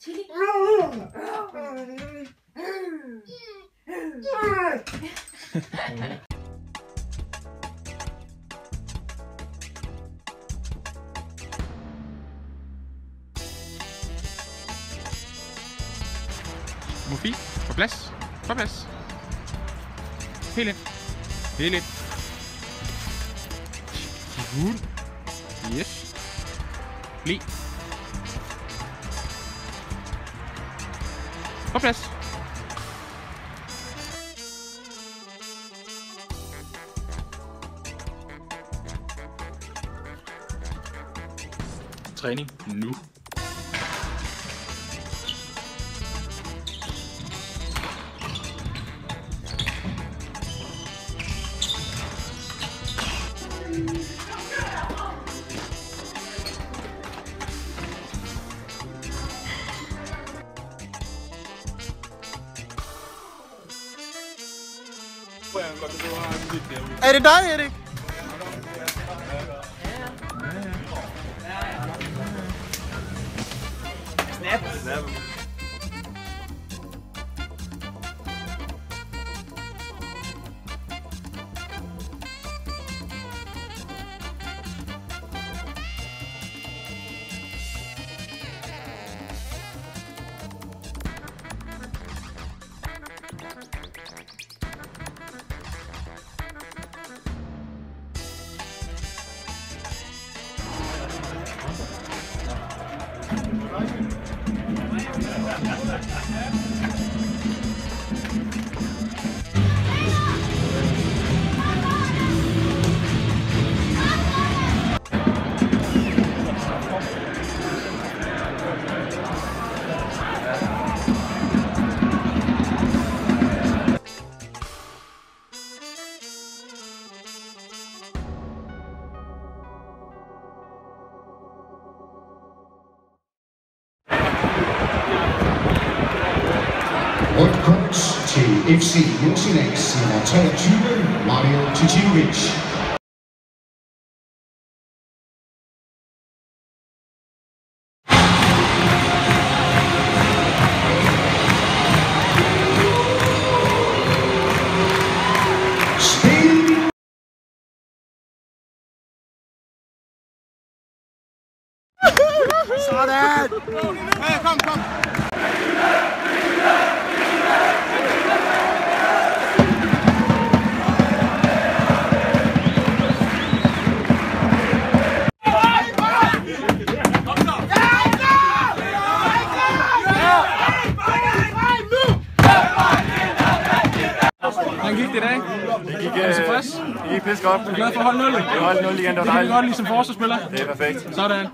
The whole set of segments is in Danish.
Chili. Mufi, på plads. På plads. Helt ind. Helt ind. Yes. Bliv. På plads. Træning nu. Er det dig, Erik? Snap. Snap. Thank you. FC Yoshines and alternate Mario Chichirich. Saw that! Hey, come! Det gik, Er du tilfreds? det gik pisse godt. Er du glad for at holde nullet? Jeg holdt 0 igen, det var Det kan dejligt. godt forsvarsspiller. Det er perfekt. Sådan.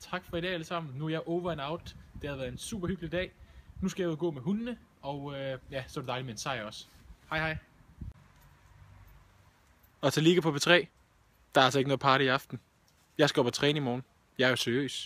Tak for i dag alle sammen. Nu er jeg over and out. Det har været en super hyggelig dag. Nu skal jeg ud og gå med hundene, og øh, ja, så er det dejligt med en sejr også. Hej hej. Og til Liga på P3, der er altså ikke noget party i aften. Jeg skal op og træne i morgen. Jeg er jo seriøs.